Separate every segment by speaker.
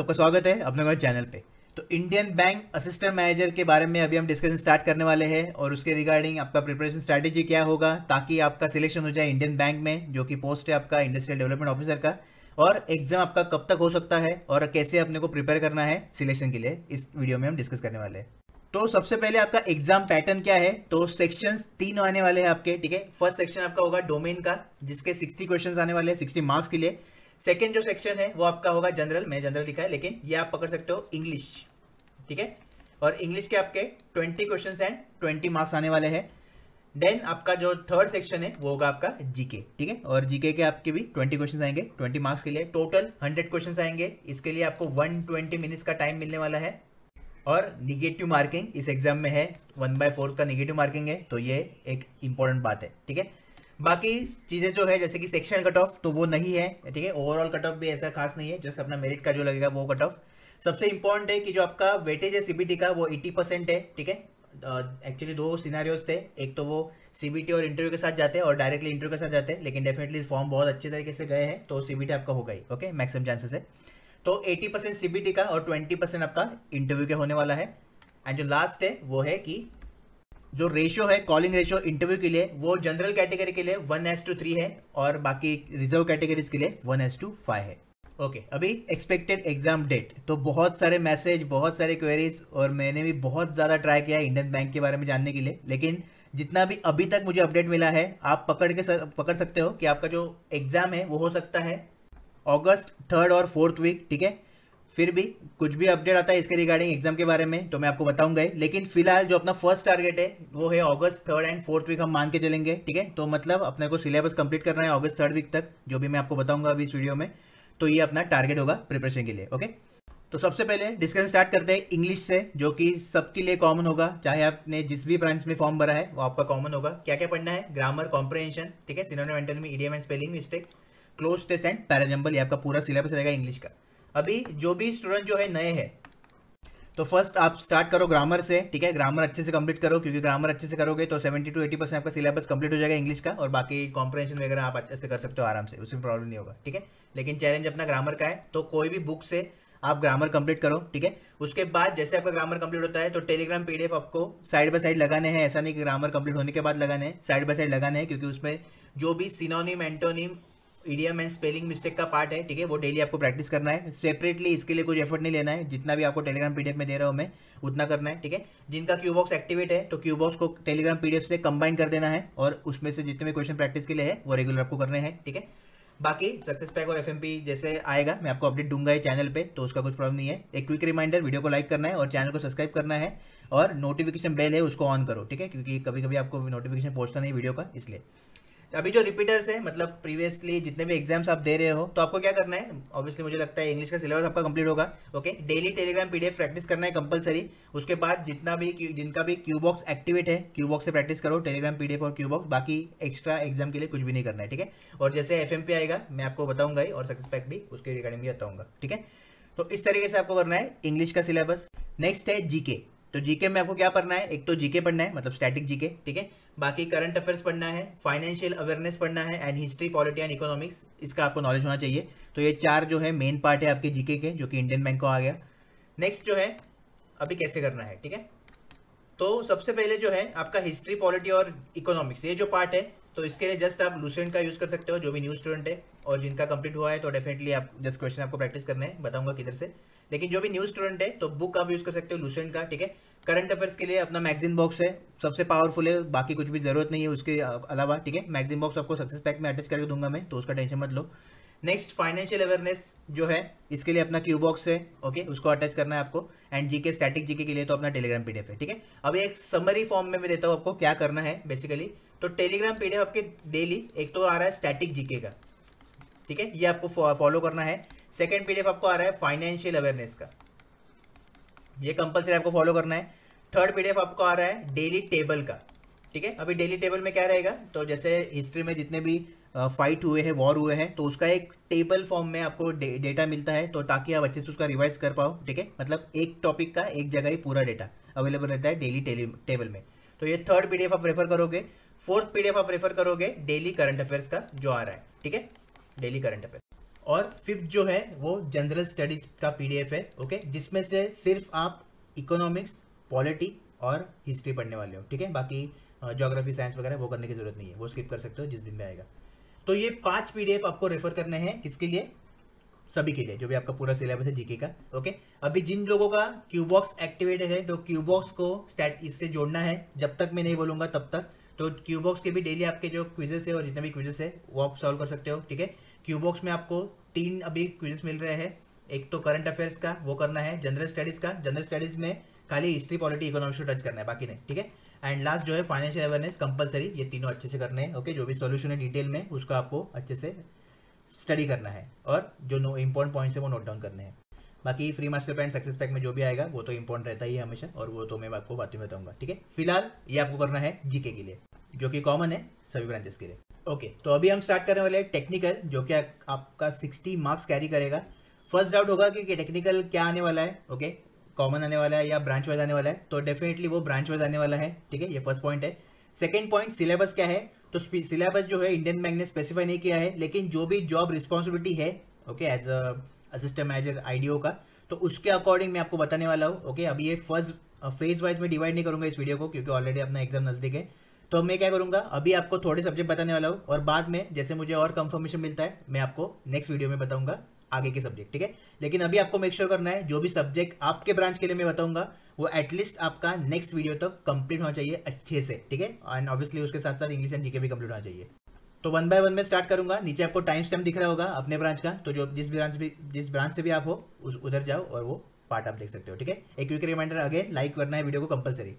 Speaker 1: सबका स्वागत है अपने हमारे चैनल पे। तो इंडियन बैंक असिस्टेंट मैनेजर के बारे में अभी हम डिस्कशन स्टार्ट करने वाले हैं और उसके रिगार्डिंग आपका प्रिपरेशन स्ट्रैटेजी क्या होगा ताकि आपका सिलेक्शन हो जाए इंडियन बैंक में, जो कि पोस्ट है आपका इंडस्ट्रियल डेवलपमेंट ऑफिसर का। और एग्ज़ाम आपका कब तक हो सकता है और कैसे अपने को प्रिपेयर करना है सिलेक्शन के लिए इस वीडियो में हम डिस्कस करने वाले हैं। तो सबसे पहले आपका एग्ज़ाम पैटर्न क्या है? तो सेक्शंस तीन आने वाले हैं आपके, ठीक है? फ़र्स्ट सेक्शन आपका होगा डोमेन का, जिसके 60 क्वेश्चंस आने वाले हैं 60 मार्क्स के लिए। सेकेंड जो सेक्शन है, वो आपका होगा जनरल मैं जनरल लिखा है, लेकिन ये आप पकड़ सकते हो इंग्लिश ठीक है? और इंग्लिश के आपके 20 क्वेश्चन एंड 20 मार्क्स आने वाले हैं। देन आपका जो थर्ड सेक्शन है, वो होगा आपका जीके ठीक है? और जीके के आपके भी 20 क्वेश्चन आएँगे 20 मार्क्स के लिए। टोटल 100 क्वेश्चन आएँगे, इसके लिए आपको 120 मिनट्स का टाइम मिलने वाला है। और निगेटिव मार्किंग इस एग्ज़ाम में है वन बाय फोर का निगेटिव मार्किंग है तो ये एक इंपॉर्टेंट बात है, ठीक है? बाकी चीज़ें जो है, जैसे कि सेक्शन कट ऑफ़ तो वो नहीं है, ठीक है? ओवरऑल कट ऑफ़ भी ऐसा खास नहीं है जस्ट अपना मेरिट का जो लगेगा वो कट ऑफ़ सबसे इंपॉर्टेंट है कि जो आपका वेटेज है सीबीटी का, वो 80 परसेंट है, ठीक है? एक्चुअली दो सिनारियोज थे, एक तो वो सीबीटी और इंटरव्यू के साथ जाते हैं और डायरेक्टली इंटरव्यू के साथ जाते हैं, लेकिन डेफिनेटली फॉर्म बहुत अच्छे तरीके से गए हैं तो सीबीटी आपका होगा ही ओके मैक्सिमम चांसेस है. तो 80 परसेंट सीबीटी का और 20 परसेंट आपका इंटरव्यू के होने वाला है. एंड जो लास्ट है, वो है कि जो रेशियो है कॉलिंग रेशियो इंटरव्यू के लिए वो जनरल कैटेगरी के लिए वन एस टू थ्री है और बाकी रिज़र्व कैटेगरीज के लिए वन एस टू फाइव है। ओके okay, अभी एक्सपेक्टेड एग्ज़ाम डेट तो बहुत सारे मैसेज बहुत सारे क्वेरीज और मैंने भी बहुत ज़्यादा ट्राई किया इंडियन बैंक के बारे में जानने के लिए। लेकिन जितना भी अभी तक मुझे अपडेट मिला है आप पकड़ के सक, पकड़ सकते हो कि आपका जो एग्ज़ाम है वो हो सकता है अगस्त थर्ड और फोर्थ वीक ठीक है? फिर भी कुछ भी अपडेट आता है इसके रिगार्डिंग एग्ज़ाम के बारे में तो मैं आपको बताऊँगा लेकिन फ़िलहाल जो अपना फ़र्स्ट टारगेट है, वो है अगस्त थर्ड एंड फोर्थ वीक हम मान के चलेंगे, ठीक है? तो मतलब अपने को सिलेबस कंप्लीट करना है अगस्त थर्ड वीक तक, जो भी मैं आपको बताऊँगा अभी इस वीडियो में तो ये अपना टारगेट होगा प्रिपरेशन के लिए ओके तो सबसे पहले डिस्कशन स्टार्ट करते हैं इंग्लिश से, जो कि सबके लिए कॉमन होगा। चाहे आपने जिस भी ब्रांच में फॉर्म भरा है, वो आपका कॉमन होगा। क्या क्या पढ़ना है? ग्रामर कॉम्प्रहेंशन ठीक है? Synonym antonym idiom and spelling mistake cloze test and parajumble ये आपका पूरा सिलेबस रहेगा इंग्लिश का। अभी जो भी स्टूडेंट जो है नए हैं तो फ़र्स्ट आप स्टार्ट करो ग्रामर से, ठीक है? ग्रामर अच्छे से कंप्लीट करो, क्योंकि ग्रामर अच्छे से करोगे तो 70 टू 80 परसेंट आपका सिलेबस कंप्लीट हो जाएगा इंग्लिश का, और बाकी कॉम्प्रहेंशन वगैरह आप अच्छे से कर सकते हो आराम से, उसमें प्रॉब्लम नहीं होगा, ठीक है? लेकिन चैलेंज अपना ग्रामर का है तो कोई भी बुक से आप ग्रामर कंप्लीट करो, ठीक है? उसके बाद जैसे आपका ग्रामर कंप्लीट होता है तो टेलीग्राम पीडीएफ आपको साइड बाय साइड लगाने हैं, ऐसा नहीं कि ग्रामर कंप्लीट होने के बाद लगाने हैं साइड बाय साइड लगाने हैं, क्योंकि उसमें जो भी synonym antonym idiom and spelling mistake का पार्ट है, ठीक है? वो डेली आपको प्रैक्टिस करना है। सेपरेटली इसके लिए कुछ एफर्ट नहीं लेना है। जितना भी आपको टेलीग्राम पीडीएफ में दे रहा हूँ मैं, उतना करना है, ठीक है? जिनका क्यू बॉक्स एक्टिवेट है तो क्यू बॉक्स को टेलीग्राम पीडीएफ से कंबाइन कर देना है और उसमें से जितने भी क्वेश्चन प्रैक्टिस के लिए है, वो रेगुलर आपको करने हैं, ठीक है? बाकी सक्सेस पैक और एफएमपी जैसे आएगा, मैं आपको अपडेट दूँगा चैनल पे तो उसका कुछ प्रॉब्लम नहीं है। एक क्विक रिमाइंडर वीडियो को लाइक करना है और चैनल को सब्सक्राइब करना है और नोटिफिकेशन बेल है, उसको ऑन करो, ठीक है? क्योंकि कभी कभी आपको नोटिफिकेशन पहुँचता नहीं वीडियो का, इसलिए। अभी जो रिपीटर्स है मतलब प्रीवियसली जितने भी एग्ज़ाम्स आप दे रहे हो तो आपको क्या करना है? ऑब्वियसली मुझे लगता है इंग्लिश का सिलेबस आपका कंप्लीट होगा okay daily Telegram PDF practice करना है कंपलसरी उसके बाद जितना भी जिनका भी क्यू बॉक्स एक्टिवेट है क्यू बॉक्स से प्रैक्टिस करो टेलीग्राम पीडीएफ और क्यू बॉक्स बाकी एक्स्ट्रा एग्ज़ाम के लिए कुछ भी नहीं करना है, ठीक है? और जैसे एफ़ आएगा, मैं आपको बताऊँगा ही, और सक्सेस पैक भी उसके रिगार्डिंग भी बताऊँगा, ठीक है? तो इस तरीके से आपको करना है इंग्लिश का सिलेबस नेक्स्ट है जीके तो जीके में आपको क्या पढ़ना है? एक तो जीके पढ़ना है मतलब स्टैटिक जीके ठीक है? बाकी करंट अफेयर्स पढ़ना है फाइनेंशियल अवेयरनेस पढ़ना है and history polity and economics इसका आपको नॉलेज होना चाहिए। तो ये चार जो है मेन पार्ट है आपके जीके के, जो कि इंडियन बैंक को आ गया। नेक्स्ट जो है, अभी कैसे करना है, ठीक है? तो सबसे पहले जो है, आपका हिस्ट्री पॉलिटी और इकोनॉमिक्स ये जो पार्ट है तो इसके लिए जस्ट आप लूसेंट का यूज़ कर सकते हो, जो भी न्यू स्टूडेंट है, और जिनका कंप्लीट हुआ है तो डेफिनेटली आप जस्ट क्वेश्चन आपको प्रैक्टिस करना है, बताऊँगा किधर से। लेकिन जो भी न्यू स्टूडेंट है तो बुक आप यूज़ कर सकते हो लूसेंट का, ठीक है? करंट अफेयर्स के लिए अपना मैगजीन बॉक्स है, सबसे पावरफुल है, बाकी कुछ भी ज़रूरत नहीं है उसके अलावा, ठीक है? मैगजीन बॉक्स आपको सक्सेस पैक में अटैच करके दूँगा मैं तो उसका टेंशन मत लो। नेक्स्ट फाइनेंशियल अवेयरनेस जो है, इसके लिए अपना क्यू बॉक्स है ओके उसको अटैच करना है आपको एंड जीके स्टैटिक जीके के लिए तो अपना टेलीग्राम पीडीएफ है, ठीक है? अभी एक समरी फॉर्म में मैं देता हूँ आपको, क्या करना है बेसिकली तो टेलीग्राम पीडीएफ आपके डेली एक तो आ रहा है स्टैटिक जीके का, ठीक है? ये आपको फॉलो करना है। सेकेंड पीडीएफ आपको आ रहा है फाइनेंशियल अवेयरनेस का। ये कंपलसरी आपको फॉलो करना है। थर्ड पीडीएफ आपको आ रहा है डेली टेबल का। ठीक है? अभी डेली टेबल में क्या रहेगा? तो जैसे हिस्ट्री में जितने भी फाइट हुए हैं वॉर हुए हैं तो उसका एक टेबल फॉर्म में आपको डेटा मिलता है। तो ताकि आप अच्छे से उसका रिवाइज कर पाओ। ठीक है? मतलब एक टॉपिक का एक जगह ही पूरा डेटा अवेलेबल रहता है डेली टेबल में। तो ये थर्ड पीडीएफ आप रेफर करोगे। फोर्थ पीडीएफ आप रेफर करोगे डेली करंट अफेयर्स का, जो आ रहा है। ठीक है? डेली करंट अफेयर और फिफ्थ जो है, वो जनरल स्टडीज़ का पीडीएफ है ओके जिसमें से सिर्फ़ आप इकोनॉमिक्स पॉलिटी और हिस्ट्री पढ़ने वाले हो, ठीक है? बाकी जोग्राफी साइंस वगैरह वो करने की ज़रूरत नहीं है, वो स्किप कर सकते हो जिस दिन में आएगा। तो ये पाँच पीडीएफ आपको रेफर करने हैं किसके लिए? सभी के लिए, जो भी आपका पूरा सिलेबस है जीके का ओके अभी जिन लोगों का क्यू बॉक्स एक्टिवेटेड है तो क्यू बॉक्स को स्टैट इससे जोड़ना है। जब तक मैं नहीं बोलूँगा तब तक तो क्यू बॉक्स के भी डेली आपके जो क्विजेस है और जितने भी क्विजेस है, वो आप सॉल्व कर सकते हो, ठीक है? क्यू बॉक्स में आपको तीन अभी क्विजेस मिल रहे हैं। एक तो करंट अफेयर्स का, वो करना है। जनरल स्टडीज़ का जनरल स्टडीज़ में खाली हिस्ट्री पॉलिटी इकोनॉमिक्स को टच करना है, बाकी नहीं, ठीक है? एंड लास्ट जो है फाइनेंशियल अवेयरनेस कंपलसरी ये तीनों अच्छे से करने हैं ओके जो भी सोल्यूशन है डिटेल में, उसको आपको अच्छे से स्टडी करना है। और जो नो इंपॉर्टेंट पॉइंट्स है, वो नोट डाउन करने हैं। बाकी free master plan success pack में जो भी आएगा, वो तो इंपॉर्टेंट रहता ही है हमेशा, और वो तो मैं आपको बात बताऊँगा, ठीक है? फ़िलहाल ये आपको करना है जीके के लिए। जो कि कॉमन है सभी ब्रांचेस के लिए। ओके तो अभी हम स्टार्ट करने वाले हैं टेक्निकल जो कि आपका 60 मार्क्स कैरी करेगा। फ़र्स्ट डाउट होगा कि टेक्निकल क्या आने वाला है ओके कॉमन आने वाला है या ब्रांच वाइज आने वाला है? तो डेफिनेटली वो ब्रांच वाइज आने वाला है, ठीक है? ये फ़र्स्ट पॉइंट है। सेकेंड पॉइंट सिलेबस क्या है? तो सिलेबस जो है इंडियन बैंक ने स्पेसिफाई नहीं किया है, लेकिन जो भी जॉब रिस्पॉन्सिबिलिटी है okay as a assistant manager IDO का तो उसके अकॉर्डिंग मैं आपको बताने वाला हूँ ओके अभी ये फ़र्स्ट फ़ेज़ वाइज में डिवाइड नहीं करूँगा इस वीडियो को, क्योंकि ऑलरेडी अपना एग्ज़ाम नज़दीक है। तो मैं क्या करूँगा, अभी आपको थोड़े सब्जेक्ट बताने वाला हूँ और बाद में जैसे मुझे और कंफर्मेशन मिलता है, मैं आपको नेक्स्ट वीडियो में बताऊँगा आगे के सब्जेक्ट ठीक है? लेकिन अभी आपको मेक श्योर sure करना है, जो भी सब्जेक्ट आपके ब्रांच के लिए मैं बताऊँगा, वो एटलीस्ट आपका नेक्स्ट वीडियो तक कंप्लीट होना चाहिए अच्छे से, ठीक है? एंड ऑब्वियसली उसके साथ साथ इंग्लिश एंड जीके भी कंप्लीट होना चाहिए। तो वन बाय वन में स्टार्ट करूँगा, नीचे आपको टाइम स्टैम्प दिख रहा होगा अपने ब्रांच का तो जो जिस ब्रांच भी, जिस ब्रांच से भी आप हो, उस, उधर जाओ और वो पार्ट आप देख सकते हो, ठीक है? एक क्विक रिमाइंडर अगेन लाइक करना है वीडियो को कंपलसरी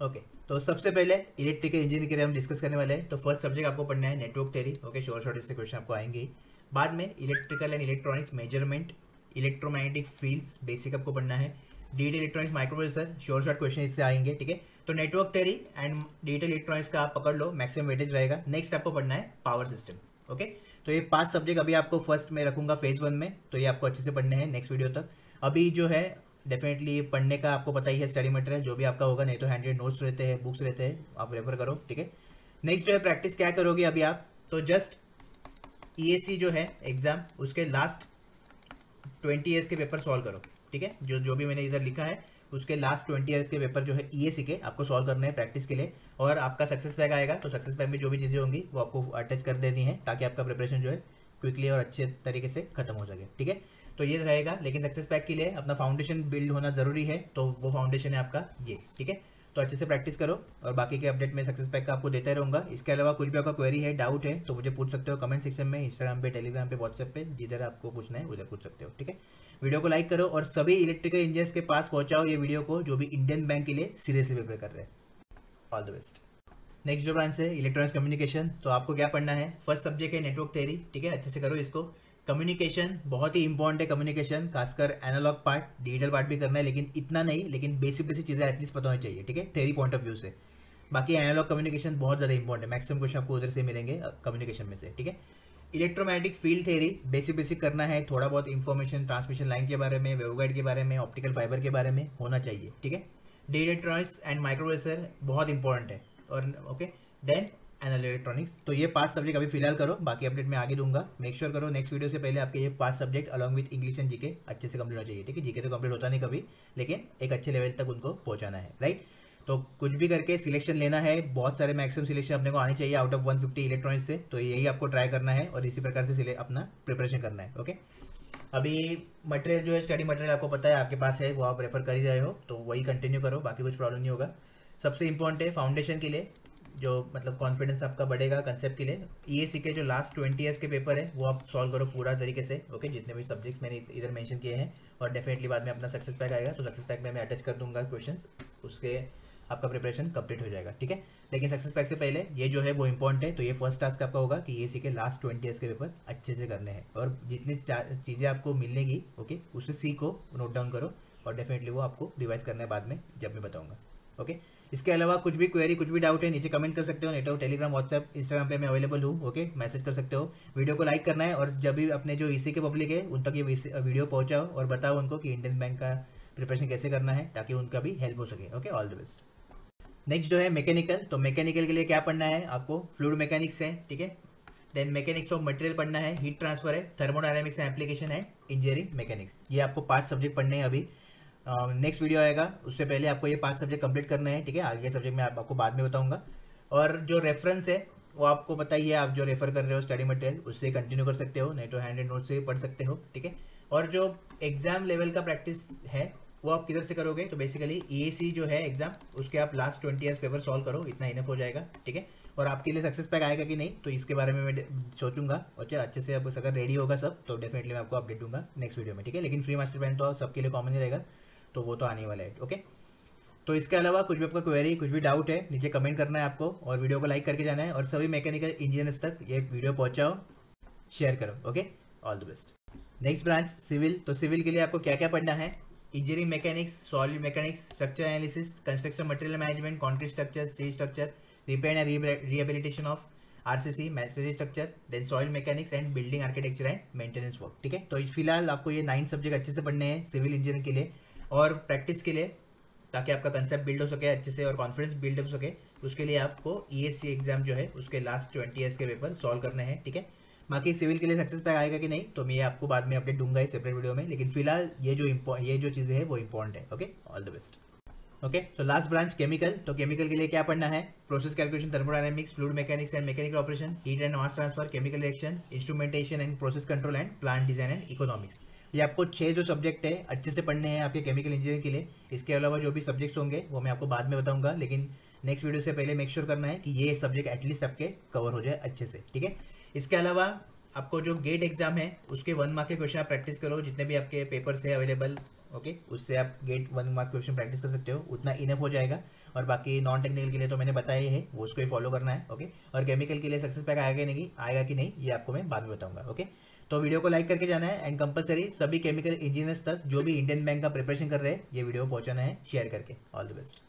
Speaker 1: ओके तो सबसे पहले इलेक्ट्रिकल इंजीनियरिंग के लिए हम डिस्कस करने वाले हैं। तो फ़र्स्ट सब्जेक्ट आपको पढ़ना है network theory okay short short इससे क्वेश्चन आपको आएँगे। बाद में electrical and electronics measurement electromagnetic fields basic आपको पढ़ना है। Digital electronics microprocessor short short question इससे आएँगे, ठीक है? तो network theory and digital electronics का आप पकड़ लो मैक्सिमम वेटेज रहेगा। नेक्स्ट आपको पढ़ना है पावर सिस्टम ओके तो ये पाँच सब्जेक्ट अभी आपको फ़र्स्ट में रखूँगा फ़ेज़ वन में। तो ये आपको अच्छे से पढ़ने हैं नेक्स्ट वीडियो तक। अभी जो है डेफिनेटली पढ़ने का आपको पता ही है स्टडी मटेरियल जो भी आपका होगा, नहीं तो हैंडेड नोट्स रहते हैं बुक्स रहते हैं, आप रेफर करो, ठीक है? नेक्स्ट जो है प्रैक्टिस क्या करोगे अभी आप? तो जस्ट ई e जो है एग्ज़ाम उसके लास्ट ट्वेंटी ईयर्स के पेपर सॉल्व करो, ठीक है? जो जो भी मैंने इधर लिखा है, उसके लास्ट ट्वेंटी ईयर्स के पेपर जो है ई e के, आपको सॉल्व करने हैं प्रैक्टिस के लिए, और आपका सक्सेस पैक आएगा तो सक्सेस पैक में जो भी चीज़ें होंगी, वो आपको अटैच कर देनी है, ताकि आपका प्रिपरेशन जो है क्विकली और अच्छे तरीके से खत्म हो सके, ठीक है? तो ये रहेगा, लेकिन सक्सेस पैक के लिए अपना फाउंडेशन बिल्ड होना ज़रूरी है तो वो फाउंडेशन है आपका ये, ठीक है? तो अच्छे से प्रैक्टिस करो, और बाकी के अपडेट में सक्सेस पैक का आपको देता रहूँगा। इसके अलावा कुछ भी आपका क्वेरी है डाउट है तो मुझे पूछ सकते हो कमेंट सेक्शन में इंस्टाग्राम पे टेलीग्राम पे व्हाट्सएप पे, जिधर आपको पूछना है, उधर पूछ सकते हो, ठीक है? वीडियो को लाइक करो, और सभी इलेक्ट्रिकल इंजीनियर्स के पास पहुंचाओ ये वीडियो को, जो भी इंडियन बैंक के लिए सीरियसली प्रिपेयर कर रहे हैं। ऑल द बेस्ट नेक्स्ट जो ब्रांच है इलेक्ट्रॉनिक्स कम्युनिकेशन तो आपको क्या पढ़ना है? फ़र्स्ट सब्जेक्ट है नेटवर्क थेरी ठीक है? अच्छे से करो इसको। कम्युनिकेशन बहुत ही इंपॉर्टेंट है कम्युनिकेशन खासकर एनालॉग पार्ट डिजिटल पार्ट भी करना है, लेकिन इतना नहीं, लेकिन बेसिक बेसिक चीज़ें एटलीस्ट पता होनी चाहिए, ठीक है? थेरी पॉइंट ऑफ़ व्यू से। बाकी एनालॉग कम्युनिकेशन बहुत ज़्यादा इंपॉर्टेंट है। मैक्सिमम क्वेश्चन आपको उधर से मिलेंगे कम्युनिकेशन में से, ठीक है? Electromagnetic field theory basic basic करना है, थोड़ा बहुत इंफॉर्मेशन ट्रांसमिशन लाइन के बारे में वेवगाइड के बारे में ऑप्टिकल फाइबर के बारे में होना चाहिए, ठीक है? डी इलेक्ट्रॉनिक्स एंड माइक्रोवेसर बहुत इंपॉर्टेंट है, और ओके देन एनल इलेक्ट्रॉनिक्स तो ये पाँच सब्जेक्ट अभी फ़िलहाल करो, बाकी अपडेट मैं आगे दूँगा। मेक श्योर sure करो नेक्स्ट वीडियो से पहले आपके ये पाँच subject along with English and GK अच्छे से कंप्लीट हो चाहिए, ठीक है? जीके तो कंप्लीट होता नहीं कभी, लेकिन एक अच्छे लेवल तक उनको पहुंचाना है राइट तो कुछ भी करके सिलेक्शन लेना है, बहुत सारे मैक्सिमम सिलेक्शन अपने को आने चाहिए आउट ऑफ़ 150 इलेक्ट्रॉनिक्स से तो यही आपको ट्राई करना है और इसी प्रकार से अपना प्रिपरेशन करना है ओके अभी मटेरियल जो है स्टडी मटेरियल आपको पता है, आपके पास है, वो आप रेफर कर ही रहे हो तो वही कंटिन्यू करो, बाकी कुछ प्रॉब्लम नहीं होगा। सबसे इंपॉर्टेंट है फाउंडेशन के लिए जो मतलब कॉन्फिडेंस आपका बढ़ेगा कंसेप्ट के लिए ई e के जो लास्ट ट्वेंटी ईयर्स के पेपर है, वो आप सॉल्व करो पूरा तरीके से ओके जितने भी सब्जेक्ट्स मैंने इधर मेंशन किए हैं, और डेफिनेटली बाद में अपना सक्सेस पैक आएगा तो सक्सेस पैक में मैं अटैच कर दूँगा क्वेश्चंस उसके आपका प्रिपरेशन कंप्लीट हो जाएगा, ठीक है? लेकिन सक्सेस पैक से पहले ये जो है वो इंपॉर्टेंट है तो ये फ़र्स्ट टास्क आपका होगा कि ये सीखे लास्ट ट्वेंटी ईयर्स के पेपर अच्छे से करने हैं, और जितनी चीज़ें आपको मिलेगी ओके उसे सीखो नोट डाउन करो, और डेफिनेटली वो आपको रिवाइज करना है बाद में, जब मैं बताऊँगा ओके इसके अलावा कुछ भी क्वेरी कुछ भी डाउट है, नीचे कमेंट कर सकते हो नेट टेलीग्राम व्हाट्सएप इंस्टाग्राम पे मैं अवेलेबल हूँ ओके मैसेज कर सकते हो। वीडियो को लाइक करना है और जब भी अपने जो ईसी के पब्लिक है, उन तक ये वीडियो पहुंचाओ और बताओ उनको कि इंडियन बैंक का प्रिपरेशन कैसे करना है, ताकि उनका भी हेल्प हो सके okay all the best next जो है मैकेनिकल तो मैकेनिकल के लिए क्या पढ़ना है? आपको फ्लूड मैकेनिक्स है, ठीक है? देन मैकेनिक्स ऑफ़ मटेरियल पढ़ना है हीट ट्रांसफ़र है थर्मोडायनामिक्स एप्लीकेशन है इंजीनियरिंग मैकेनिक्स ये आपको पाँच सब्जेक्ट पढ़ने हैं अभी। नेक्स्ट वीडियो आएगा। उससे पहले आपको ये पाँच सब्जेक्ट कंप्लीट करने हैं ठीक है? आगे सब्जेक्ट मैं आप, आपको बाद में बताऊँगा। और जो रेफरेंस है वो आपको पता ही है आप जो रेफर कर रहे हो स्टडी मटेरियल उससे कंटिन्यू कर सकते हो नहीं तो हैंड एंड नोट से पढ़ सकते हो ठीक है? और जो एग्ज़ाम लेवल का प्रैक्टिस है वो आप किधर से करोगे? तो बेसिकली ई जो है एग्ज़ाम उसके आप last twenty years paper solve करो इतना इनफ हो जाएगा ठीक है? और आपके लिए सक्सेस पैक आएगा कि नहीं तो इसके बारे में मैं सोचूँगा। अच्छा अच्छे से अब अगर रेडी होगा सब तो डेफिनेटली मैं आपको अपडेट दूँगा नेक्स्ट वीडियो में ठीक है? लेकिन फ्री मास्टर प्लान तो सबके लिए कॉमन ही रहेगा। तो वो तो आने वाला है ओके तो इसके अलावा कुछ भी आपका क्वेरी कुछ भी डाउट है, नीचे कमेंट करना है आपको और वीडियो को लाइक करके जाना है और सभी मैकेनिकल इंजीनियर्स तक ये वीडियो पहुंचाओ शेयर करो okay all the best next branch civil तो सिविल के लिए आपको क्या क्या पढ़ना है? Engineering mechanics solid mechanics structure analysis construction material management concrete structure stage structure repair and rehabilitation of RCC message structure then soil mechanics and building architecture and maintenance work ठीक है? तो फ़िलहाल आपको ये नाइन सब्जेक्ट अच्छे से पढ़ने हैं सिविल इंजीनियर के लिए। और प्रैक्टिस के लिए, ताकि आपका कंसेप्ट बिल्ड हो सके, अच्छे से और कॉन्फिडेंस बिल्ड हो सके, उसके लिए आपको ई एग्ज़ाम जो है, उसके लास्ट ट्वेंटी ईयर्स के पेपर सॉल्व करने हैं, ठीक है? बाकी सिविल के लिए सक्सेस पैक आएगा कि नहीं तो मैं आपको बाद में अपडेट दूँगा इस सेपरेट वीडियो में, लेकिन फ़िलहाल ये जो ये जो चीज़ें हैं, वो इंपॉर्टेंट है okay all the best okay तो लास्ट ब्रांच केमिकल तो केमिकल के लिए क्या पढ़ना है? Process calculation thermodynamics fluid mechanics and mechanical operation heat and mass transfer chemical reaction instrumentation and process control and plant design and economics ये आपको छह जो सब्जेक्ट है, अच्छे से पढ़ने हैं आपके केमिकल इंजीनियरिंग के लिए। इसके अलावा जो भी सब्जेक्ट्स होंगे, वो मैं आपको बाद में बताऊँगा, लेकिन नेक्स्ट वीडियो से पहले मेक श्योर करना है कि ये सब्जेक्ट एटलीस्ट आपके कवर हो जाए अच्छे से, ठीक है? इसके अलावा आपको जो गेट एग्ज़ाम है, उसके वन मार्क के क्वेश्चन आप प्रैक्टिस करो, जितने भी आपके पेपर्स है अवेलेबल ओके उससे आप GATE one mark question practice कर सकते हो, उतना इनफ हो जाएगा। और बाकी नॉन टेक्निकल के लिए तो मैंने बताया ही, वो उसको ही फॉलो करना है ओके और केमिकल के लिए सक्सेस पैक आएगा नहीं, आएगा कि नहीं, ये आपको मैं बाद में बताऊँगा ओके तो वीडियो को लाइक करके जाना है एंड कंपलसरी सभी केमिकल इंजीनियर्स तक जो भी इंडियन बैंक का प्रिपरेशन कर रहे हैं, ये वीडियो पहुंचाना है शेयर करके. All the best